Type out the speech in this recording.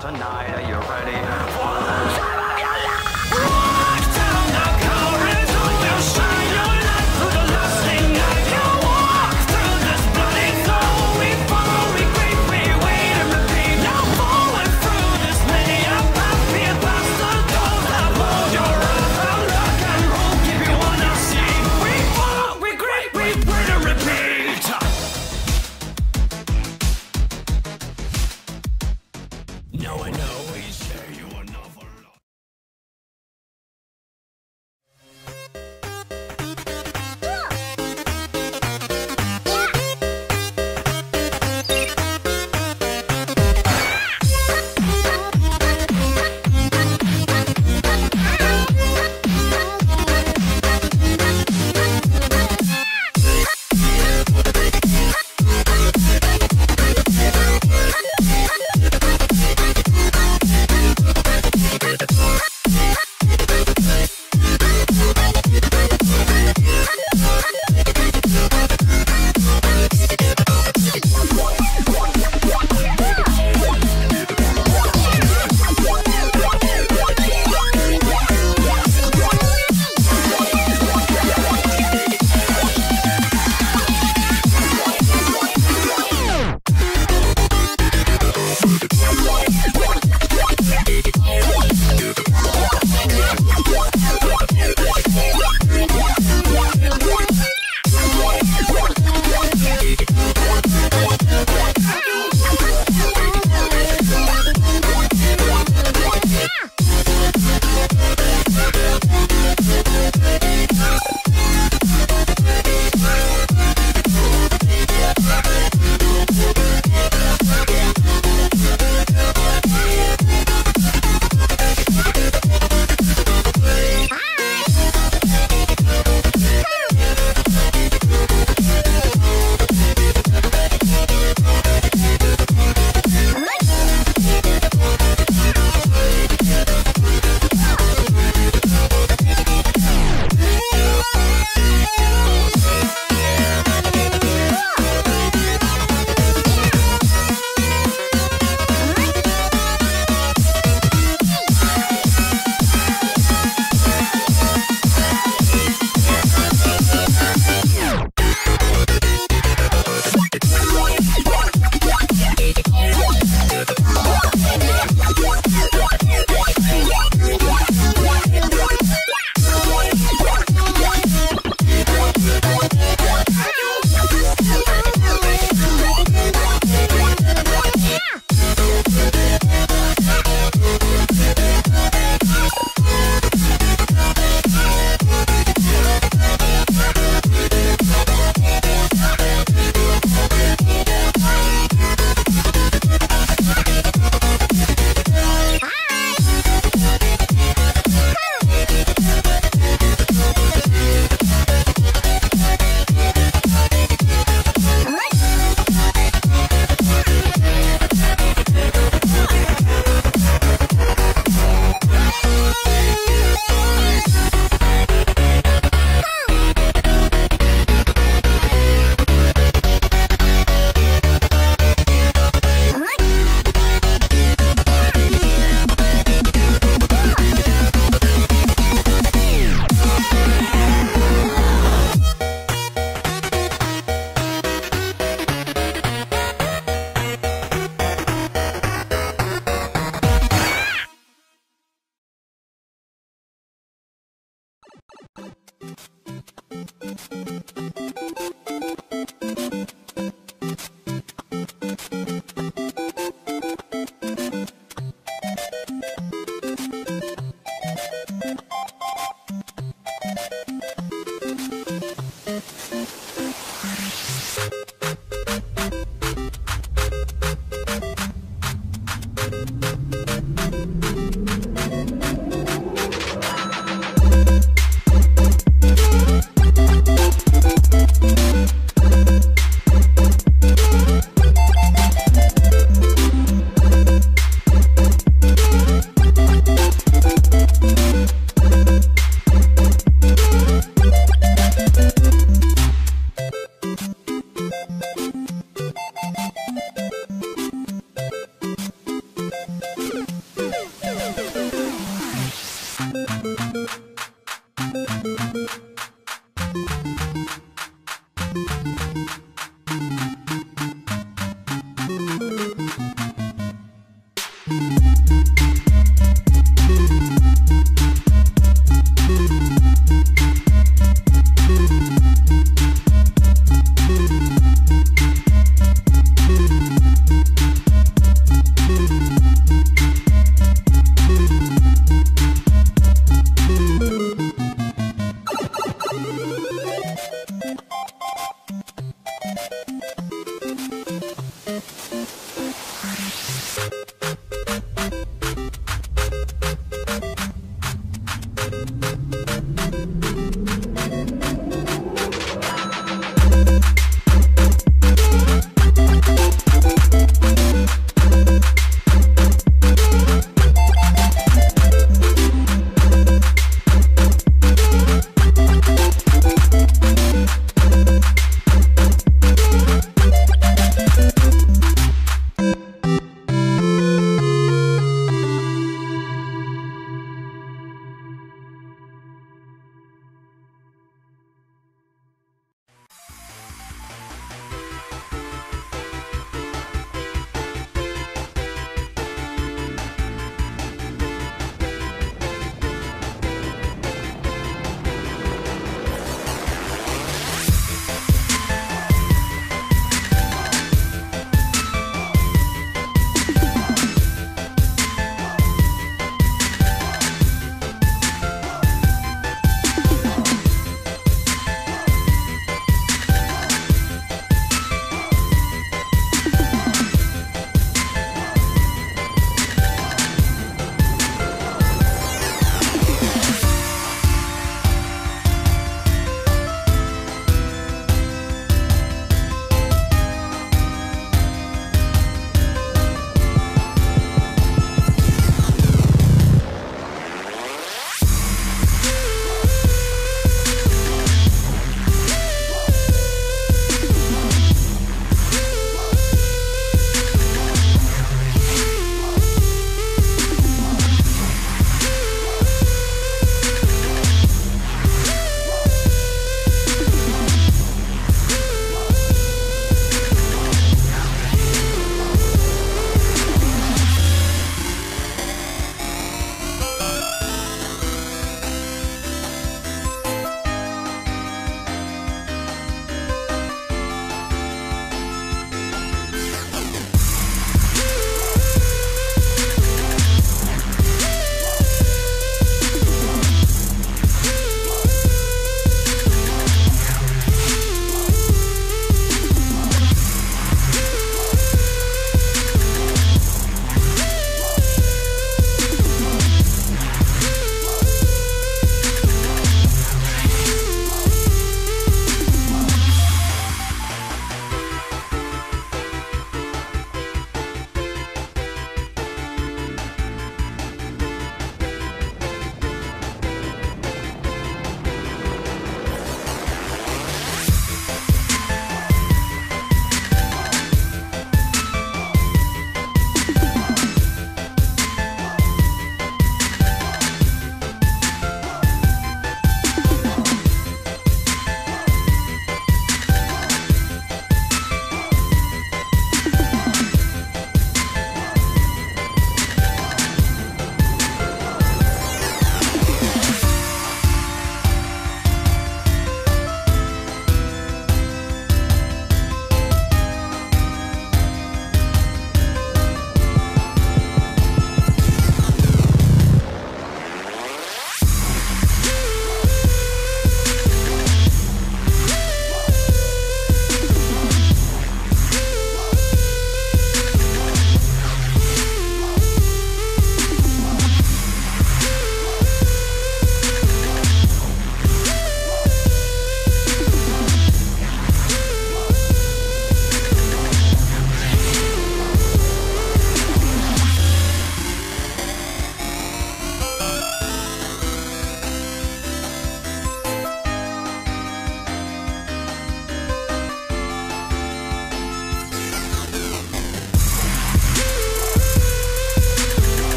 tonight. Are you ready